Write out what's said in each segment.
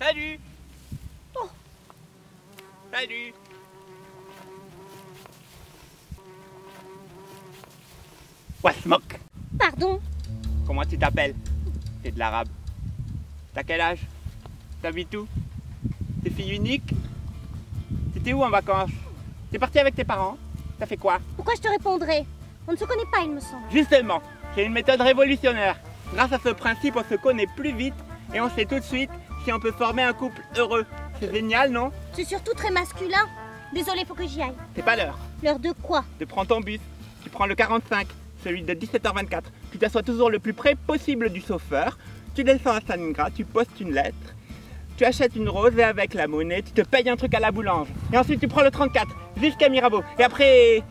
Salut. Salut. Wasmok Pardon. Comment tu t'appelles? T'es de l'arabe. T'as quel âge? T'habites où? T'es fille unique? T'étais où en vacances? T'es parti avec tes parents? T'as fait quoi? Pourquoi je te répondrais? On ne se connaît pas, il me semble. Justement, j'ai une méthode révolutionnaire. Grâce à ce principe, on se connaît plus vite et on sait tout de suite si on peut former un couple heureux. C'est génial, non C'est surtout très masculin. Désolé, faut que j'y aille. C'est pas l'heure. L'heure de quoi Tu prends ton bus, tu prends le 45, celui de 17h24. Tu t'assois toujours le plus près possible du chauffeur. Tu descends à Stalingrad, tu postes une lettre. Tu achètes une rose et avec la monnaie, tu te payes un truc à la boulange. Et ensuite, tu prends le 34 jusqu'à Mirabeau. Et après.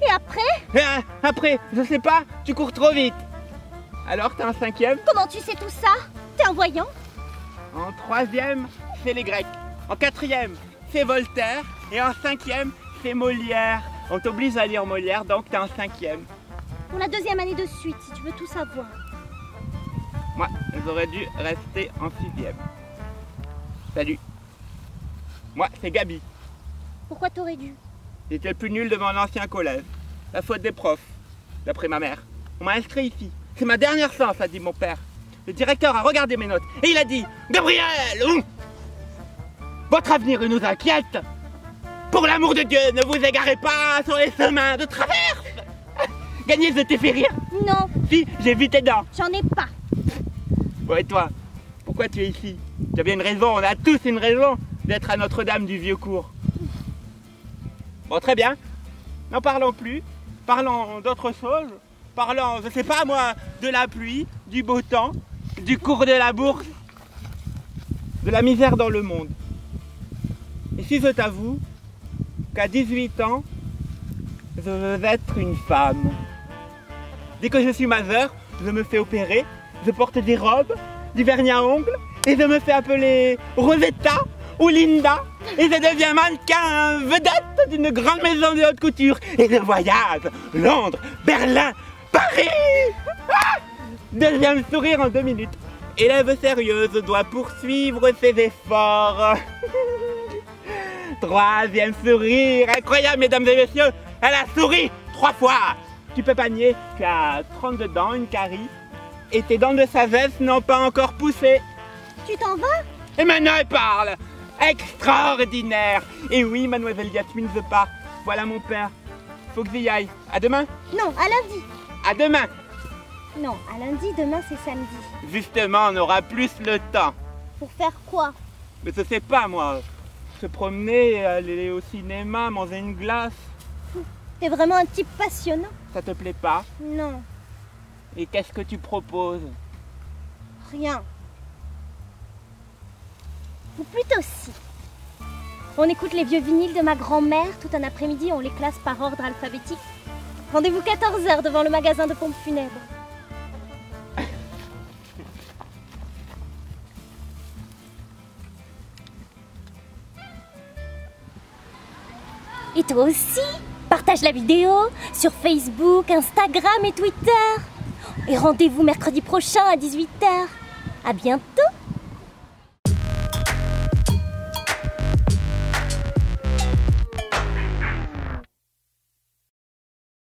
Et après Et euh, après, je sais pas, tu cours trop vite. Alors, t'es en cinquième Comment tu sais tout ça? T'es un voyant? En troisième, c'est les Grecs. En quatrième, c'est Voltaire. Et en cinquième, c'est Molière. On t'oblige à lire Molière, donc t'es en cinquième. Pour la deuxième année de suite, si tu veux tout savoir. Moi, j'aurais dû rester en sixième. Salut. Moi, c'est Gabi. Pourquoi t'aurais dû? J'étais le plus nul de mon ancien collège. La faute des profs, d'après ma mère. On m'a inscrit ici. C'est ma dernière chance, a dit mon père. Le directeur a regardé mes notes et il a dit Gabriel hum, Votre avenir nous inquiète Pour l'amour de Dieu, ne vous égarez pas sur les chemins de traverse Gagné, je t'ai fait rire Non, Si, j'ai vu tes dents j'en ai pas. Ouais, toi, pourquoi tu es ici? Tu as bien une raison, on a tous une raison d'être à Notre-Dame du Vieux-Cours. Bon, très bien. N'en parlons plus. Parlons d'autre chose. Parlons, je sais pas moi, de la pluie, du beau temps, du cours de la bourse, de la misère dans le monde. Et si je t'avoue qu'à 18 ans, je veux être une femme. Dès que je suis majeure, je me fais opérer, je porte des robes, du vernis à ongles, et je me fais appeler Rosetta ou Linda, et je deviens mannequin vedette d'une grande maison de haute couture, et je voyage Londres, Berlin, Paris Deuxième sourire en deux minutes. Élève sérieuse doit poursuivre ses efforts. Troisième sourire, incroyable mesdames et messieurs, elle a souri trois fois. Tu peux pas nier, tu as 32 dents, une carie, et tes dents de sagesse n'ont pas encore poussé. Tu t'en vas? Et maintenant elle parle Extraordinaire Et oui, mademoiselle Yasmine, je pars. Voilà mon père. Faut que j'y aille. À demain? Non, à lundi. À demain Non, à lundi, demain c'est samedi. Justement, on aura plus le temps. Pour faire quoi? Mais je sais pas, moi. Se promener, aller au cinéma, manger une glace. T'es vraiment un type passionnant. Ça te plaît pas? Non, Et qu'est-ce que tu proposes? Rien. Ou plutôt si. On écoute les vieux vinyles de ma grand-mère tout un après-midi, on les classe par ordre alphabétique. Rendez-vous 14h devant le magasin de pompes funèbres. Et toi aussi Partage la vidéo sur Facebook, Instagram et Twitter. Et rendez-vous mercredi prochain à 18h. À bientôt